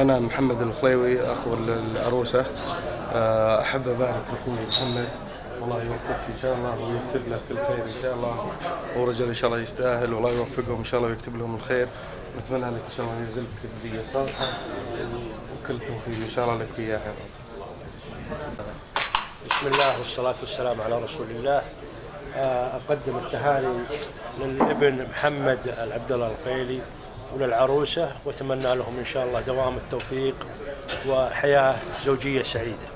أنا محمد الخليوي أخو العروسة. آه، أحب أبارك لأخوي محمد. والله يوفقك إن شاء الله ويكتب لك الخير إن شاء الله. هو رجل إن شاء الله يستاهل والله يوفقهم إن شاء الله ويكتب لهم الخير. نتمنى لك إن شاء الله يرزقك ذرية صالحة. وكل توفيق إن شاء الله لك إياها. بسم الله والصلاة والسلام على رسول الله. آه، أقدم التهاني للابن محمد العبد الله الخيلي. وللعروسة وأتمنى لهم إن شاء الله دوام التوفيق وحياة زوجية سعيدة.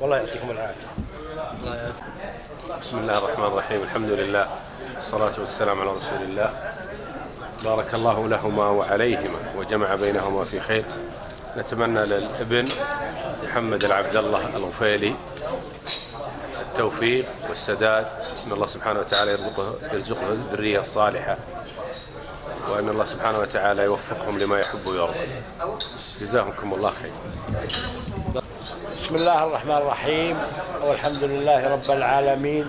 والله يعطيكم العافية. بسم الله الرحمن الرحيم. الحمد لله. والصلاة والسلام على رسول الله. بارك الله لهما وعليهما وجمع بينهما في خير. نتمنى للابن محمد العبد الله الغفيلي التوفيق والسداد. إن الله سبحانه وتعالى يرزقه يرزقه الذرية الصالحة. وأن الله سبحانه وتعالى يوفقهم لما يحب ويرضى. جزاكم الله خير. بسم الله الرحمن الرحيم. والحمد لله رب العالمين.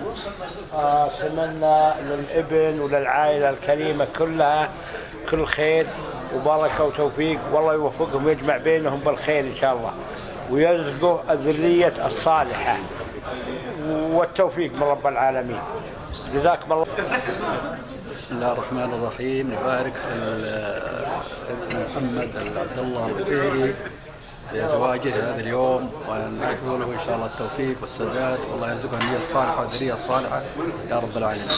آه، أتمنى للإبن وللعائلة الكريمة كلها كل خير وبركة وتوفيق. والله يوفقهم ويجمع بينهم بالخير إن شاء الله. ويرزقه الذرية الصالحة. والتوفيق من رب العالمين. جزاكم الله. بسم الله الرحمن الرحيم. نبارك ابن محمد عبد الله الرفيعي بزواجه هذا اليوم وندعو له إن شاء الله التوفيق والسداد. والله يرزقه النية الصالحة والذرية الصالحة. يا رب العالمين.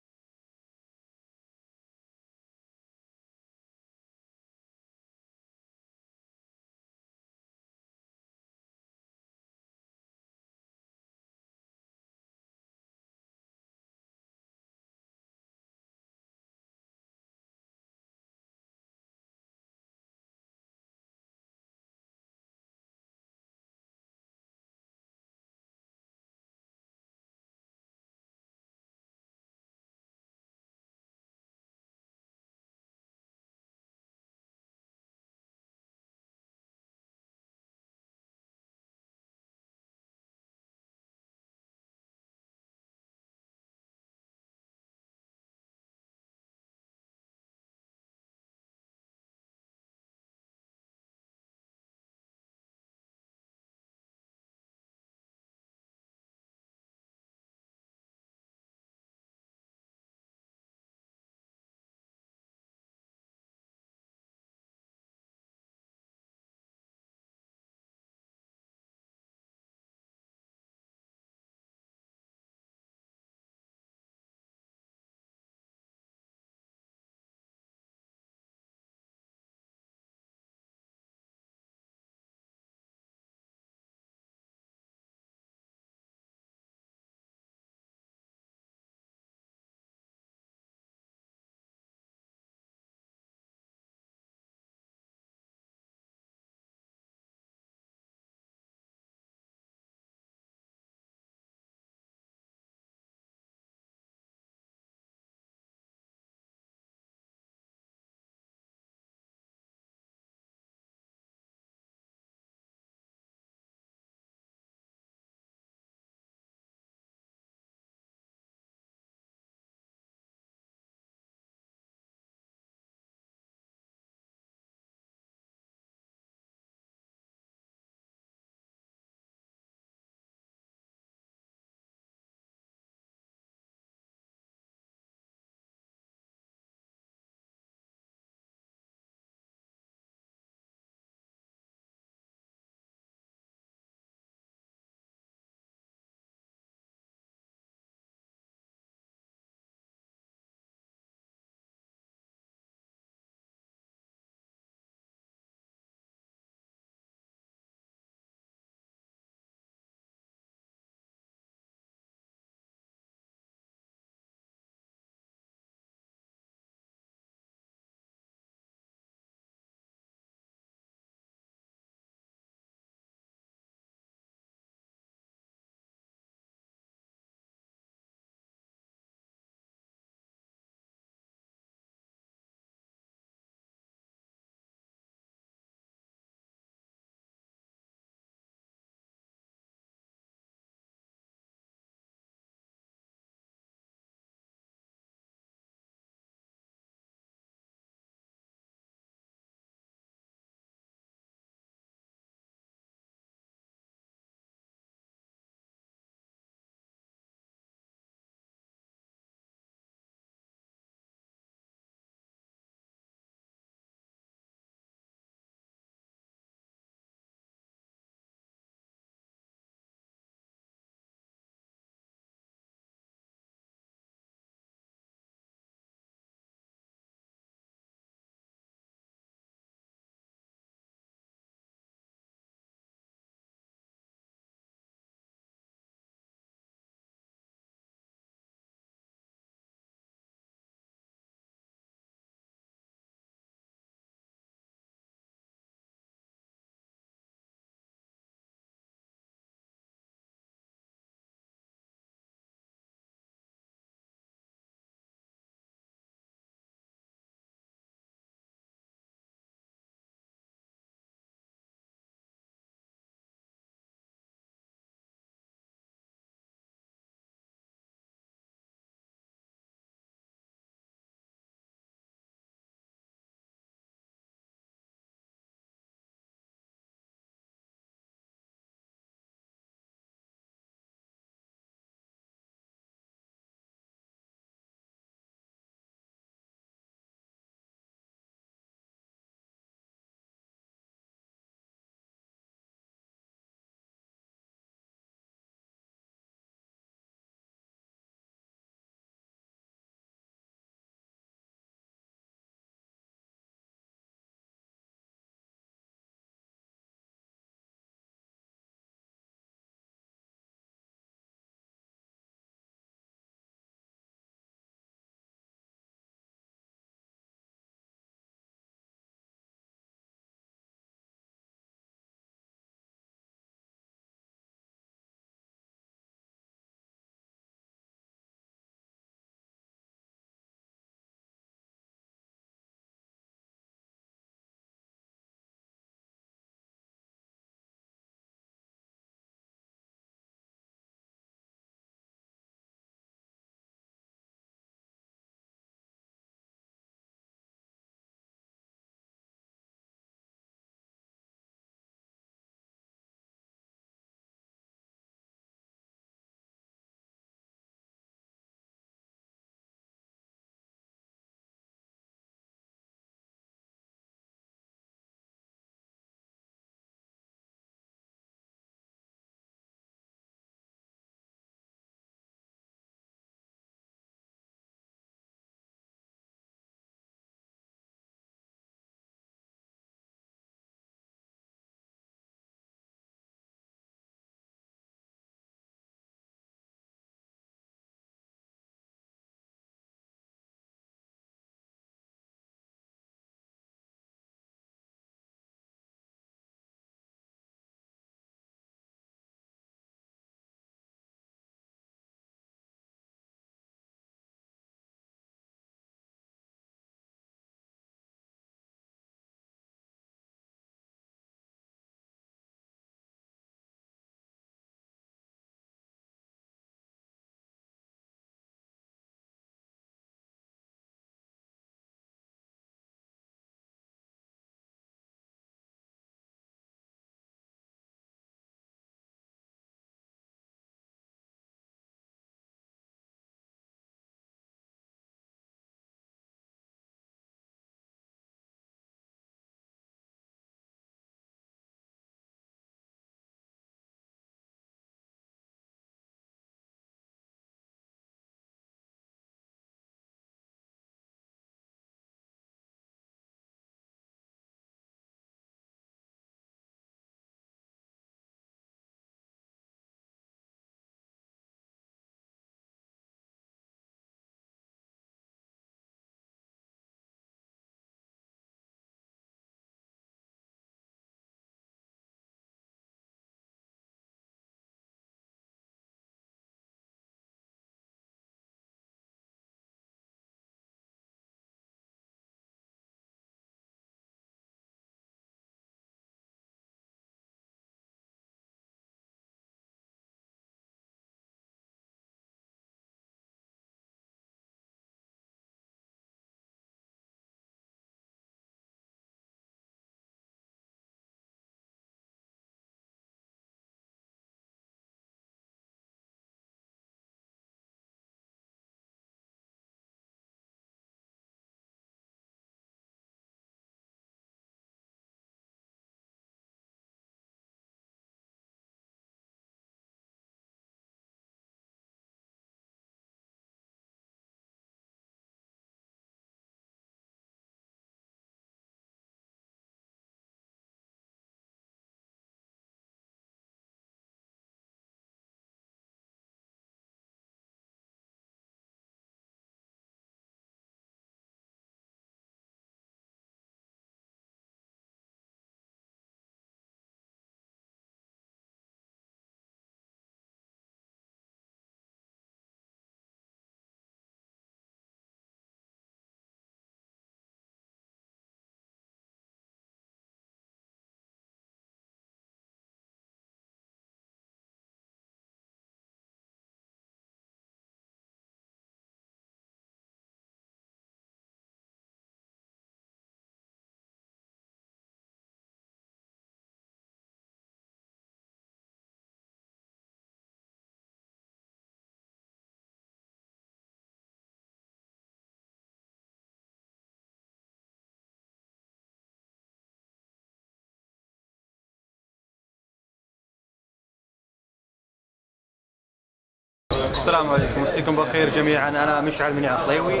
السلام عليكم. مسيكم بالخير جميعا. أنا مشعل من عطليوي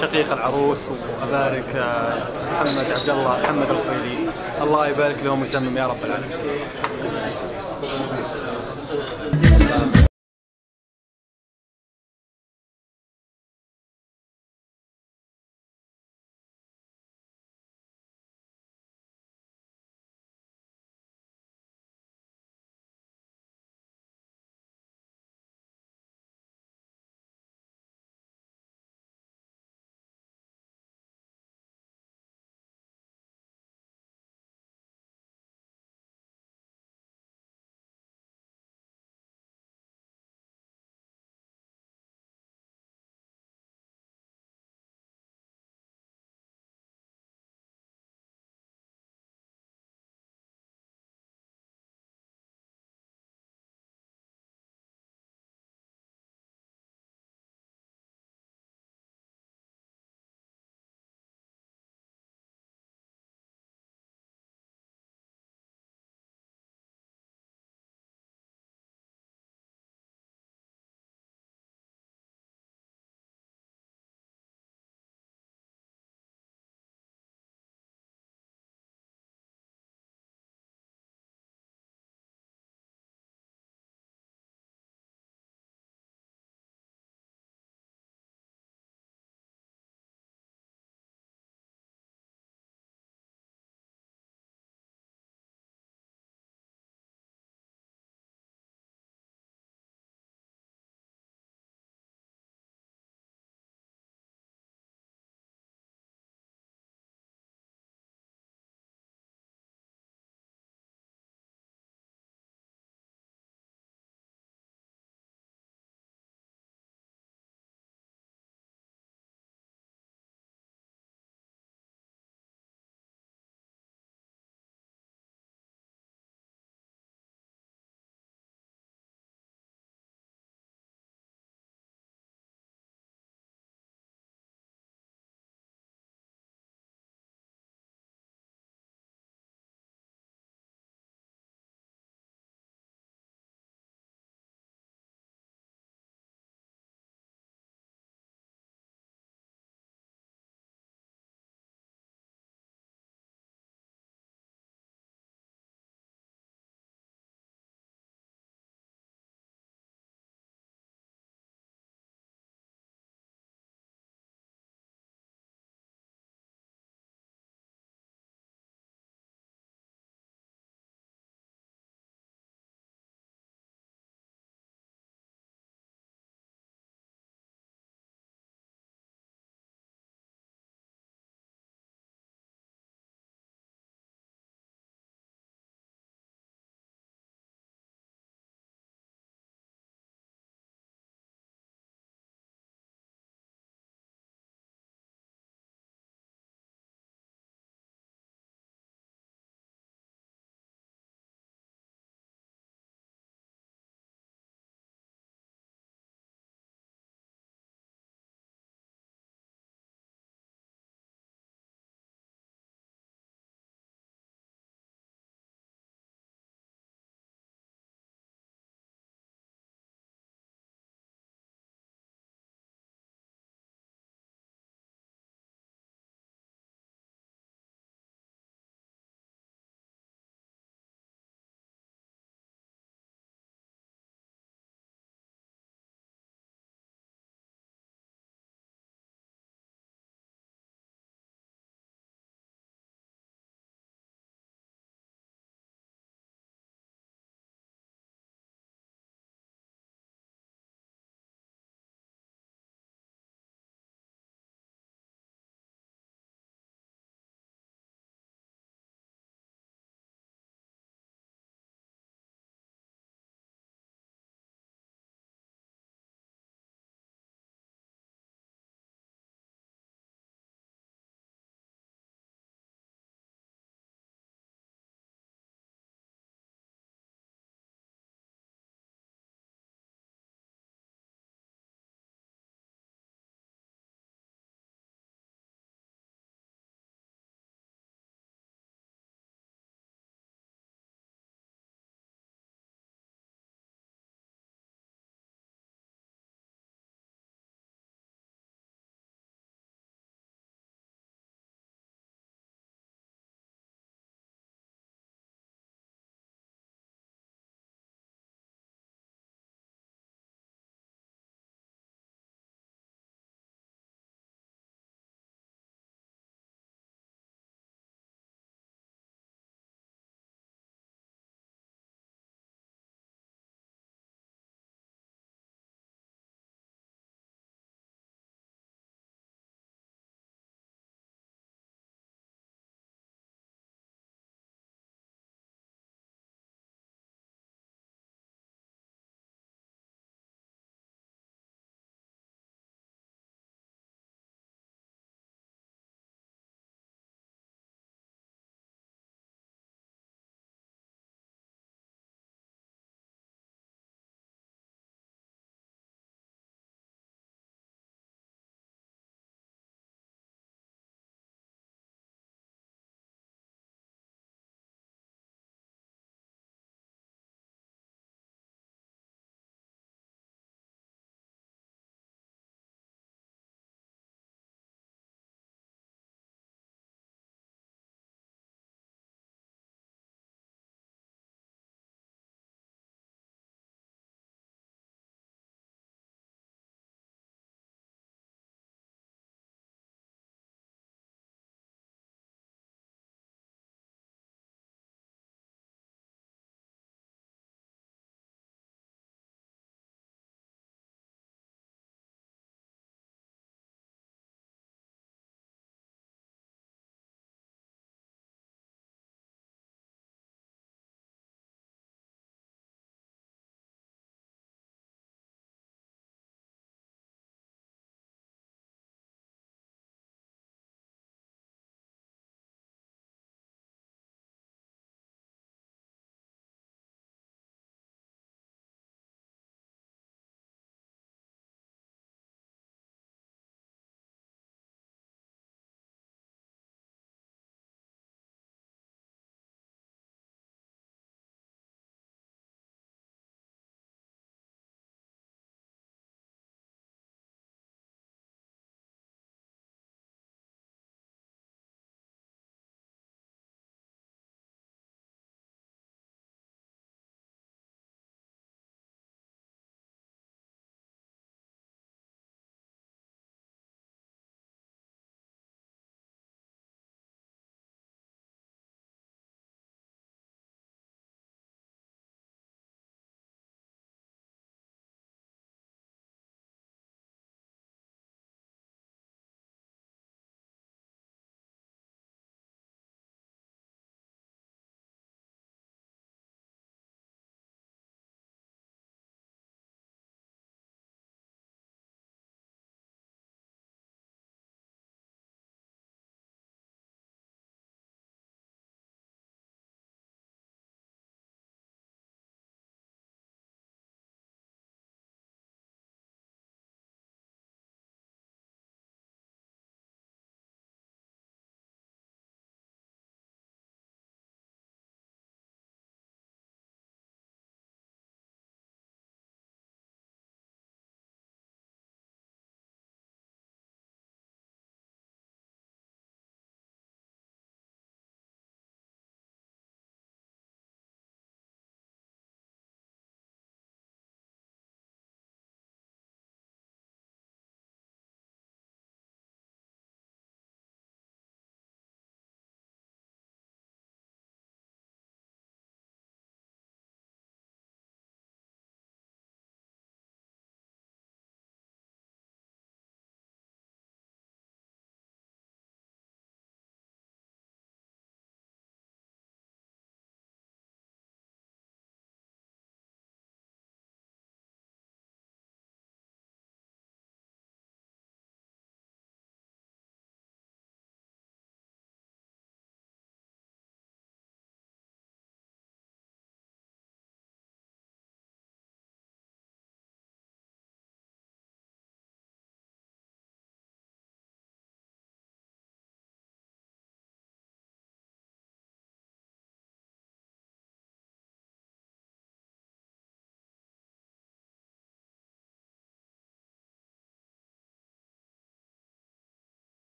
شقيق العروس وأبارك آه، محمد عبد الله محمد القيلي الله يبارك لهم ويتمم يا رب العالمين.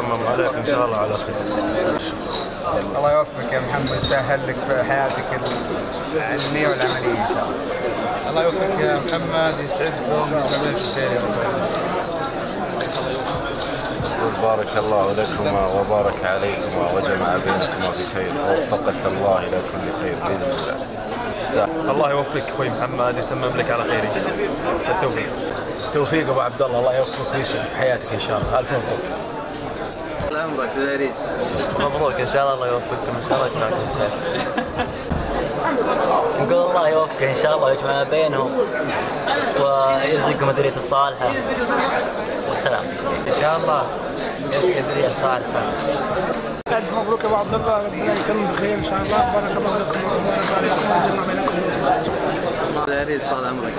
ويتمم عليك إن شاء الله على خير. الله يوفقك يا محمد ويسهل لك في حياتك العلميه والعملية إن شاء الله. الله يوفقك يا محمد يسعدكم ويجمع بينكم خير يا رب. بارك الله لكما وبارك عليكما وجمع بينكما بخير ووفقك الله إلى كل خير بإذن الله. تستاهل الله يوفقك أخوي محمد يتمم لك على خير بالتوفيق. توفيق أبو عبد الله الله يوفقك ويسعدك في حياتك إن شاء الله. ألف مبروك. عمرك بداريس مبروك إن شاء الله الله يوفقكم إن شاء الله يجمعكم بخير نقول الله يوفقه إن شاء الله ويجمع بينهم. ويرزقهم الذريه الصالحة. والسلام. إن شاء الله يرزق الذريه الصالحة. ألف مبروك يا أبو عبد الله ربنا يتم بخير إن شاء الله. بارك الله لكم وبارك عليكم وجمع بينكم طال عمرك.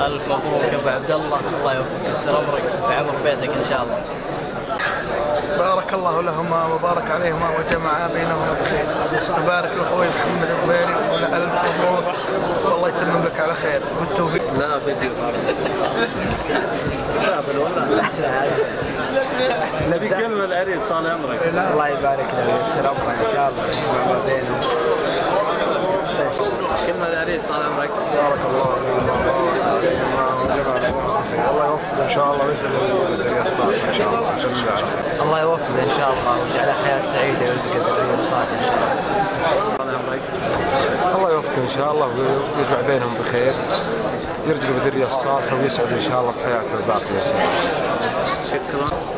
ألف مبروك أبو عبد الله الله يوفقك يسر امرك ويعمر بيتك إن شاء الله. بارك الله لهما وبارك عليهما وجمع بينهما بخير. وبارك لاخوي محمد الغبيري ولا الف مبروك والله يتمم لك على خير. والتوفيق لا فيديو نبي كلمة العريس طال عمرك. الله يبارك له ويسر امره ان شاء الله ما بينهم كلمة العريس طال عمرك. بارك الله الله يوفقك إن شاء الله ويسلم الدنيا الصالحه إن شاء الله. خير الله يوفقه إن شاء الله. ويجعلها حياة سعيدة ويرزق الذريه الصالحه إن شاء الله. الله يوفقك إن شاء الله ويجمع بينهم بخير. يرزق بالذريه الصالحه ويسعد إن شاء الله بحياته الباقية. ان شاء الله شكرا.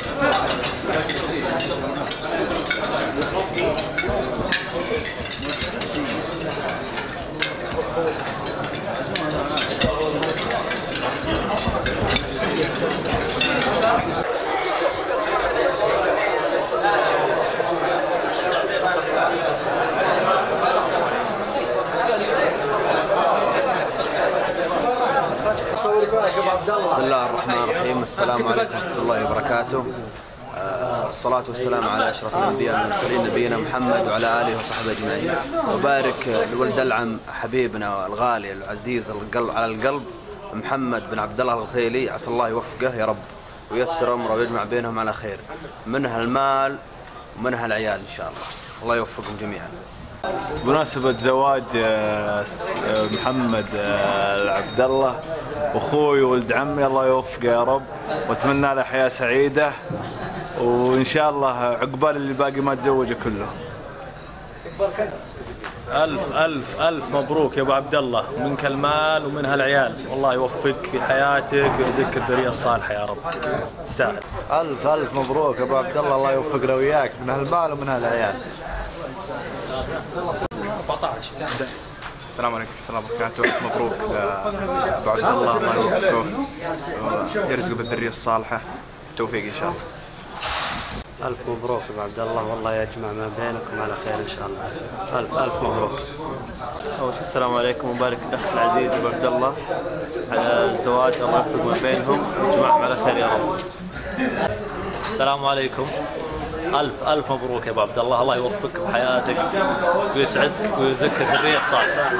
بسم الله الرحمن الرحيم السلام عليكم ورحمة الله وبركاته. آه، الصلاة والسلام على أشرف الأنبياء والمرسلين نبينا محمد وعلى آله وصحبه أجمعين. وبارك لولد العم حبيبنا الغالي العزيز القلب على القلب محمد بن عبد الله الغفيلي عسى الله يوفقه يا رب ويسر أمره ويجمع بينهم على خير. منها المال ومنها العيال إن شاء الله. الله يوفقهم جميعا. بمناسبة زواج آه، آه، محمد عبد الله واخوي وولد عمي الله يوفقه يا رب. وأتمنى له حياة سعيدة. وإن شاء الله عقبال اللي باقي ما تزوجه كله. ألف ألف ألف مبروك يا أبو عبد الله. منك المال ومنها العيال. والله يوفقك في حياتك ويرزقك الذرية الصالحة يا رب. تستاهل. ألف ألف مبروك أبو عبد الله. الله يوفقنا وياك من هالمال ومن هالعيال. 14 السلام عليكم ورحمة الله وبركاته. مبروك لأبو عبد الله الله يوفقه ويرزقه بالذرية الصالحة. بالتوفيق إن شاء الله. ألف مبروك أبو عبد الله. والله يجمع ما بينكم على خير إن شاء الله. ألف ألف مبروك. أول شيء السلام عليكم. ومبارك الأخ العزيز أبو عبد الله على الزواج. الله يوفق ما بينهم. ويجمعهم على خير يا رب. السلام عليكم. ألف ألف مبروك يا أبو عبد الله. الله يوفقك بحياتك ويسعدك ويرزقك الذرية الصالحة.